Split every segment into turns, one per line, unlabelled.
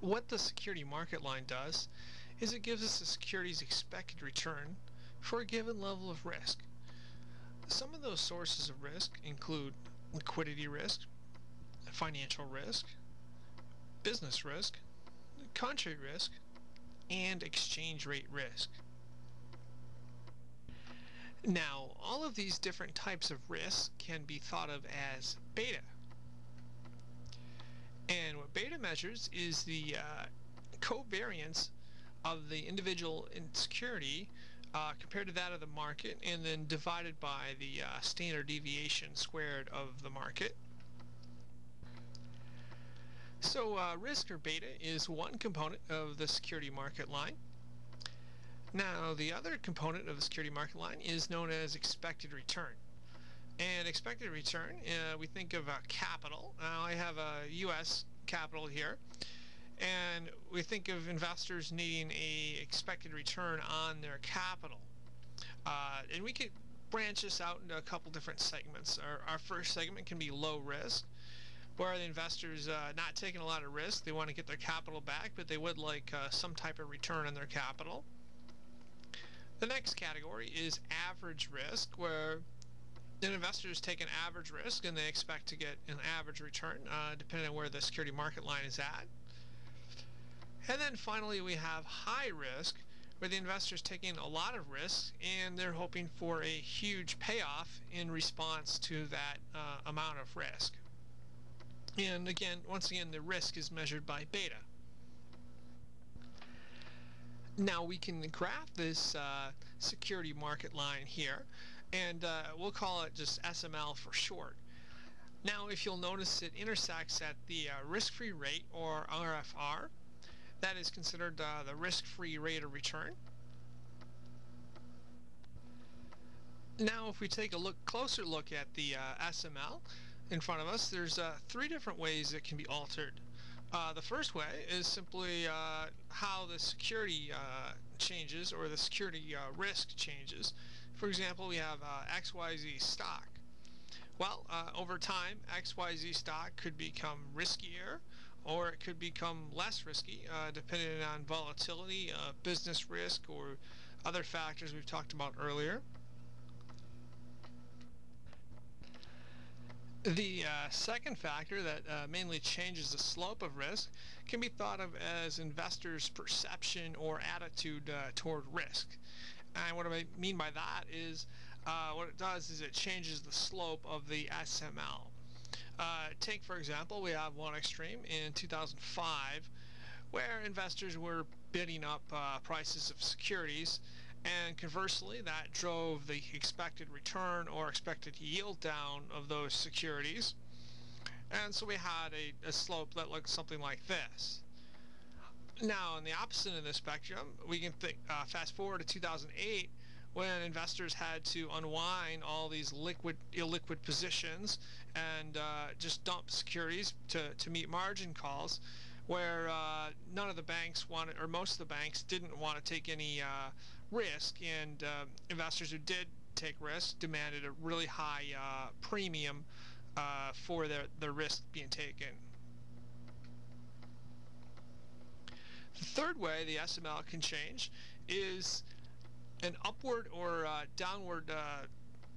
what the security market line does is it gives us the security's expected return for a given level of risk. Some of those sources of risk include liquidity risk, financial risk, business risk, country risk, and exchange rate risk. Now, all of these different types of risks can be thought of as beta. Beta measures is the uh, covariance of the individual security uh, compared to that of the market and then divided by the uh, standard deviation squared of the market. So uh, risk or beta is one component of the security market line. Now the other component of the security market line is known as expected return. And expected return, uh, we think of capital. Now I have a U.S. capital here and we think of investors needing a expected return on their capital. Uh, and we could branch this out into a couple different segments. Our, our first segment can be low risk, where the investors uh, not taking a lot of risk. They want to get their capital back, but they would like uh, some type of return on their capital. The next category is average risk, where an investors take an average risk and they expect to get an average return, uh, depending on where the security market line is at. And then finally we have high risk, where the investor is taking a lot of risk and they're hoping for a huge payoff in response to that uh, amount of risk. And again, once again, the risk is measured by beta. Now we can graph this uh, security market line here, and uh, we'll call it just SML for short. Now if you'll notice it intersects at the uh, risk-free rate, or RFR, that is considered uh, the risk-free rate of return. Now if we take a look closer look at the uh, SML in front of us, there's uh, three different ways it can be altered. Uh, the first way is simply how the security changes or the security risk changes. For example, we have XYZ stock. Well, over time, XYZ stock could become riskier or it could become less risky uh, depending on volatility, uh, business risk, or other factors we've talked about earlier. The uh, second factor that uh, mainly changes the slope of risk can be thought of as investors' perception or attitude uh, toward risk. And what I mean by that is uh, what it does is it changes the slope of the SML. Uh, take, for example, we have one extreme in 2005 where investors were bidding up uh, prices of securities and conversely that drove the expected return or expected yield down of those securities and so we had a, a slope that looked something like this. Now, on the opposite of the spectrum, we can think, uh, fast forward to 2008 when investors had to unwind all these liquid illiquid positions and uh, just dump securities to, to meet margin calls where uh, none of the banks wanted or most of the banks didn't want to take any uh, risk and uh, investors who did take risk demanded a really high uh, premium uh, for their, the risk being taken. The third way the SML can change is an upward or uh, downward uh,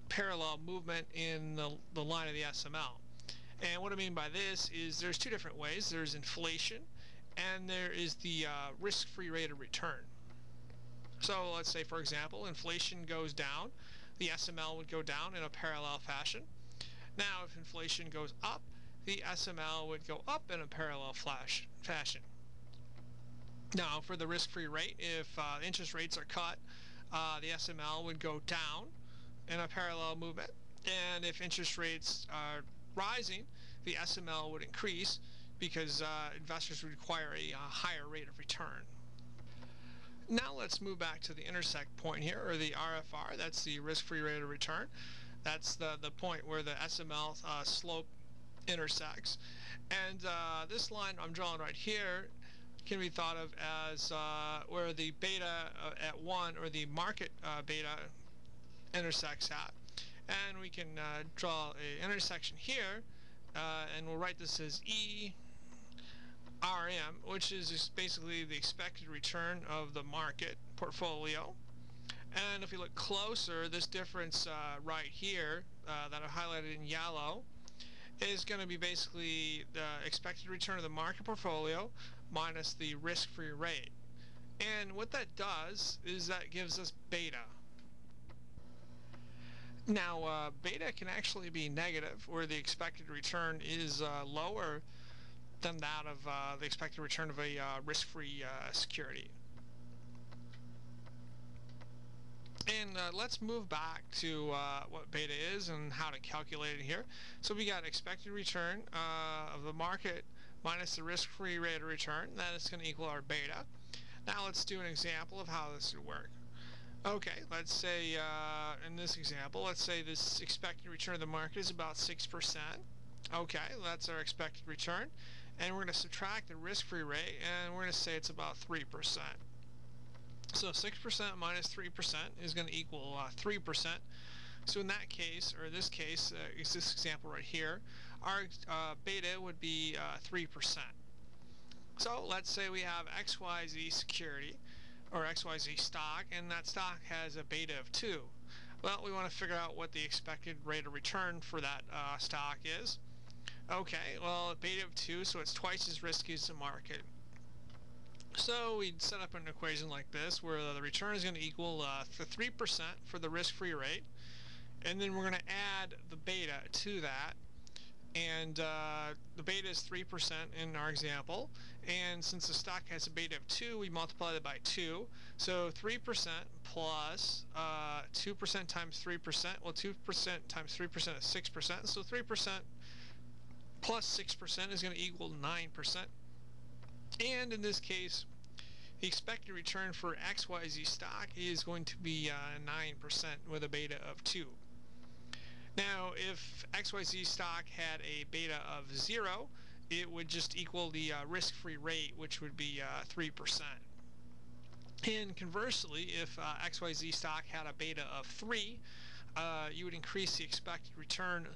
parallel movement in the, the line of the SML. And what I mean by this is there's two different ways. There's inflation and there is the uh, risk-free rate of return. So let's say, for example, inflation goes down, the SML would go down in a parallel fashion. Now, if inflation goes up, the SML would go up in a parallel flash fashion. Now, for the risk-free rate, if uh, interest rates are cut, uh, the SML would go down in a parallel movement. And if interest rates are rising, the SML would increase because uh, investors would require a, a higher rate of return. Now let's move back to the intersect point here, or the RFR. That's the risk-free rate of return. That's the, the point where the SML uh, slope intersects. And uh, this line I'm drawing right here can be thought of as uh, where the beta uh, at 1 or the market uh, beta intersects at. And we can uh, draw an intersection here and we'll write this as E RM, which is basically the expected return of the market portfolio. And if you look closer, this difference uh, right here uh, that I highlighted in yellow is going to be basically the expected return of the market portfolio minus the risk-free rate. And what that does is that gives us beta. Now, uh, beta can actually be negative, where the expected return is uh, lower than that of uh, the expected return of a uh, risk-free uh, security. And uh, let's move back to what beta is and how to calculate it here. So we got expected return of the market minus the risk-free rate of return. That is going to equal our beta. Now let's do an example of how this would work. Okay, let's say uh, in this example, let's say this expected return of the market is about 6%. Okay, that's our expected return. And we're going to subtract the risk-free rate, and we're going to say it's about 3%. So 6% minus 3% is going to equal uh, 3%. So in that case, or in this case, uh, is this example right here, our uh, beta would be 3%. Uh, so let's say we have XYZ security, or XYZ stock, and that stock has a beta of 2. Well, we want to figure out what the expected rate of return for that uh, stock is. Okay, well, a beta of 2, so it's twice as risky as the market. So we'd set up an equation like this where the return is going to equal uh, the 3% for the risk-free rate and then we're going to add the beta to that and uh, the beta is 3% in our example. And since the stock has a beta of 2 we multiply that by 2 so 3% plus 2% uh, times 3% well 2% times 3% is 6% so 3% plus 6% is going to equal 9% and in this case, the expected return for XYZ stock is going to be uh, 9% with a beta of 2. Now, if XYZ stock had a beta of 0, it would just equal the uh, risk-free rate, which would be uh, 3%. And conversely, if uh, XYZ stock had a beta of 3, uh, you would increase the expected return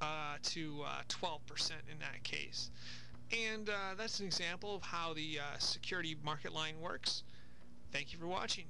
uh, to 12% in that case. And uh, that's an example of how the uh, security market line works. Thank you for watching.